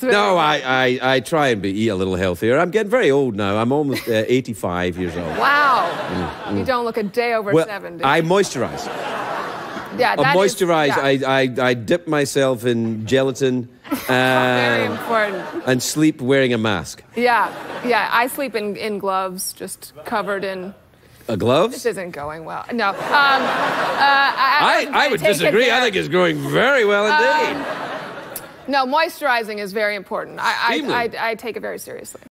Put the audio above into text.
No, I, I, I try and be, eat a little healthier. I'm getting very old now. I'm almost uh, 85 years old. Wow. You don't look a day over Well, 70. I moisturize. yeah, I that is- moisturize. yeah, I, I, I dip myself in gelatin very uh, important. and sleep wearing a mask. Yeah, yeah. I sleep in, in gloves, just covered in. a gloves? This isn't going well. No. Um, uh, I, I, wasn't I would disagree. I think it's going very well indeed. No, moisturizing is very important. I, I, I, I take it very seriously.